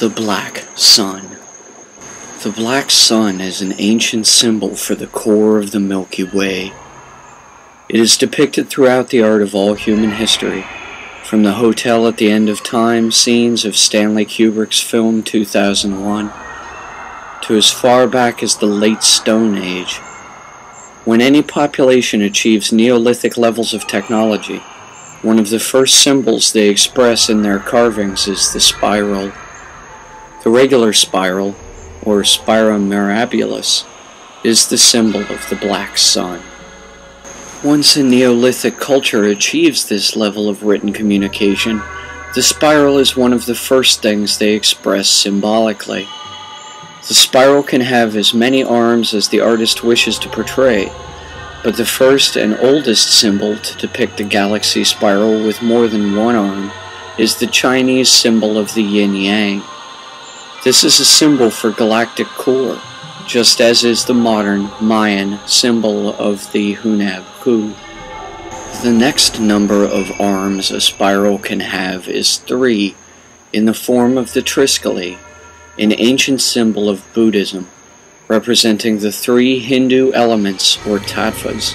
The Black Sun. The Black Sun is an ancient symbol for the core of the Milky Way. It is depicted throughout the art of all human history, from the hotel at the end of time scenes of Stanley Kubrick's film 2001 to as far back as the late Stone Age. When any population achieves Neolithic levels of technology, one of the first symbols they express in their carvings is the spiral. The regular spiral, or Spira mirabilis, is the symbol of the black sun. Once a Neolithic culture achieves this level of written communication, the spiral is one of the first things they express symbolically. The spiral can have as many arms as the artist wishes to portray, but the first and oldest symbol to depict the galaxy spiral with more than one arm is the Chinese symbol of the yin yang. This is a symbol for galactic core, just as is the modern Mayan symbol of the Hunab Ku. The next number of arms a spiral can have is three, in the form of the Triskele, an ancient symbol of Buddhism, representing the three Hindu elements or tattvas.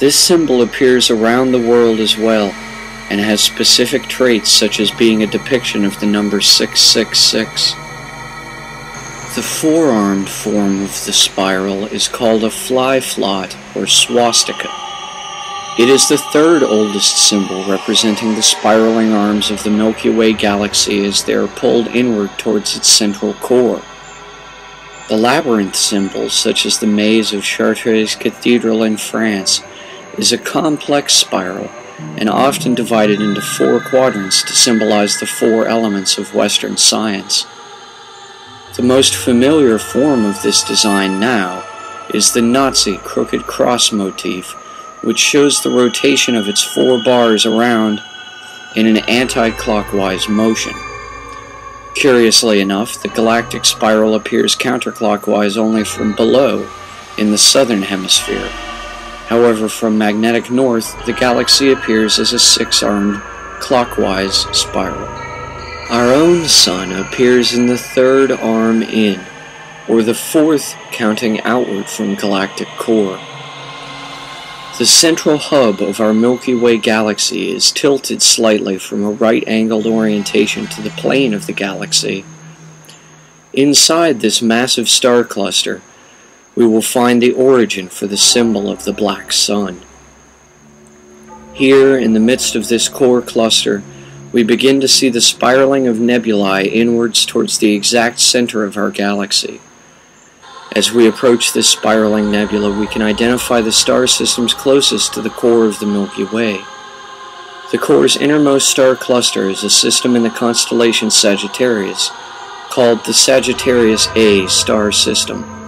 This symbol appears around the world as well, and has specific traits such as being a depiction of the number 666. The four-armed form of the spiral is called a fylfot or swastika. It is the third oldest symbol representing the spiraling arms of the Milky Way galaxy as they are pulled inward towards its central core. The labyrinth symbol, such as the maze of Chartres Cathedral in France, is a complex spiral and often divided into four quadrants to symbolize the four elements of Western science. The most familiar form of this design now is the Nazi crooked cross motif, which shows the rotation of its four bars around in an anti-clockwise motion. Curiously enough, the galactic spiral appears counterclockwise only from below in the southern hemisphere. However, from magnetic north, the galaxy appears as a six-armed clockwise spiral. Our own sun appears in the third arm in, or the fourth counting outward from galactic core. The central hub of our Milky Way galaxy is tilted slightly from a right-angled orientation to the plane of the galaxy. Inside this massive star cluster, we will find the origin for the symbol of the black sun. Here, in the midst of this core cluster, we begin to see the spiraling of nebulae inwards towards the exact center of our galaxy. As we approach this spiraling nebula, we can identify the star systems closest to the core of the Milky Way. The core's innermost star cluster is a system in the constellation Sagittarius, called the Sagittarius A star system.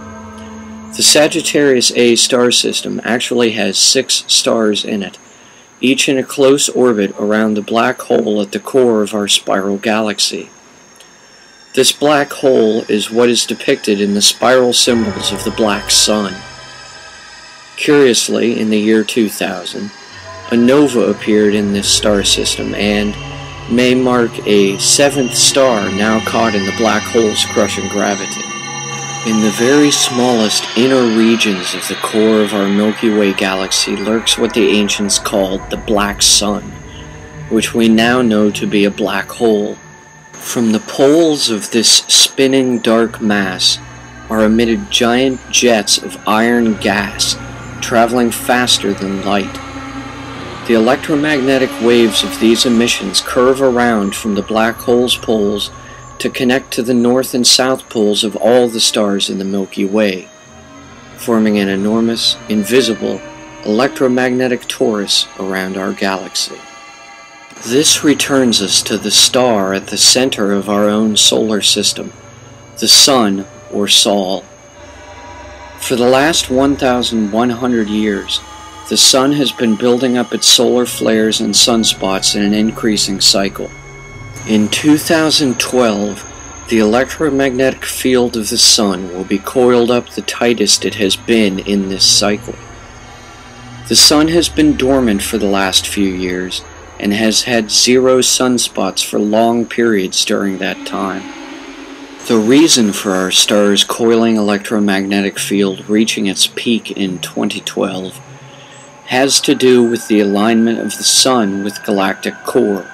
The Sagittarius A star system actually has six stars in it, each in a close orbit around the black hole at the core of our spiral galaxy. This black hole is what is depicted in the spiral symbols of the black sun. Curiously, in the year 2000, a nova appeared in this star system and may mark a seventh star now caught in the black hole's crushing gravity. In the very smallest inner regions of the core of our Milky Way galaxy lurks what the ancients called the Black Sun, which we now know to be a black hole. From the poles of this spinning dark mass are emitted giant jets of iron gas traveling faster than light. The electromagnetic waves of these emissions curve around from the black hole's poles to connect to the north and south poles of all the stars in the Milky Way, forming an enormous, invisible, electromagnetic torus around our galaxy. This returns us to the star at the center of our own solar system, the Sun, or Sol. For the last 1,100 years, the Sun has been building up its solar flares and sunspots in an increasing cycle. In 2012, the electromagnetic field of the Sun will be coiled up the tightest it has been in this cycle. The Sun has been dormant for the last few years, and has had zero sunspots for long periods during that time. The reason for our star's coiling electromagnetic field reaching its peak in 2012 has to do with the alignment of the Sun with galactic core.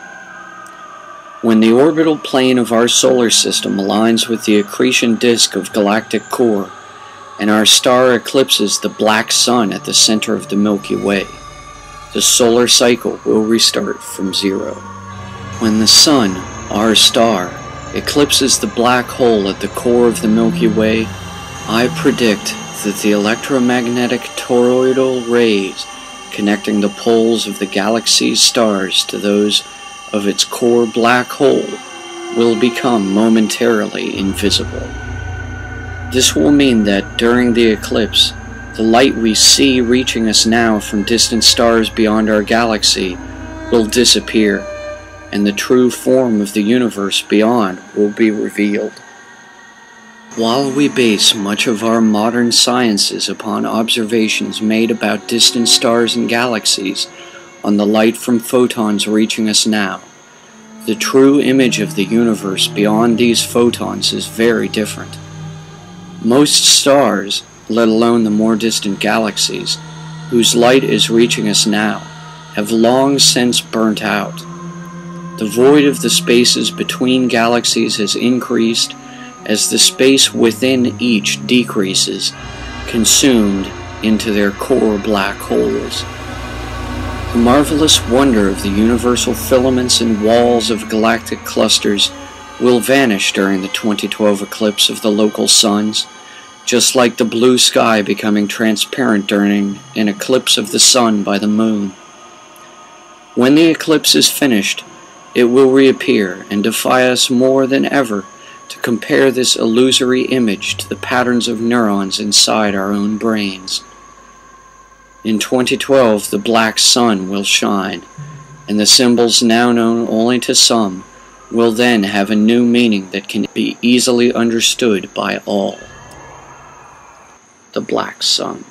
When the orbital plane of our solar system aligns with the accretion disk of galactic core, and our star eclipses the black sun at the center of the Milky Way, the solar cycle will restart from zero. When the Sun, our star, eclipses the black hole at the core of the Milky Way, I predict that the electromagnetic toroidal rays connecting the poles of the galaxy's stars to those of its core black hole will become momentarily invisible. This will mean that during the eclipse, the light we see reaching us now from distant stars beyond our galaxy will disappear and the true form of the universe beyond will be revealed. While we base much of our modern sciences upon observations made about distant stars and galaxies on the light from photons reaching us now, the true image of the universe beyond these photons is very different. Most stars, let alone the more distant galaxies, whose light is reaching us now, have long since burnt out the void of the spaces between galaxies has increased as the space within each decreases, consumed into their core black holes. The marvelous wonder of the universal filaments and walls of galactic clusters will vanish during the 2012 eclipse of the local suns, just like the blue sky becoming transparent during an eclipse of the sun by the moon. When the eclipse is finished, it will reappear and defy us more than ever to compare this illusory image to the patterns of neurons inside our own brains. In 2012, the black sun will shine, and the symbols now known only to some will then have a new meaning that can be easily understood by all. The Black Sun.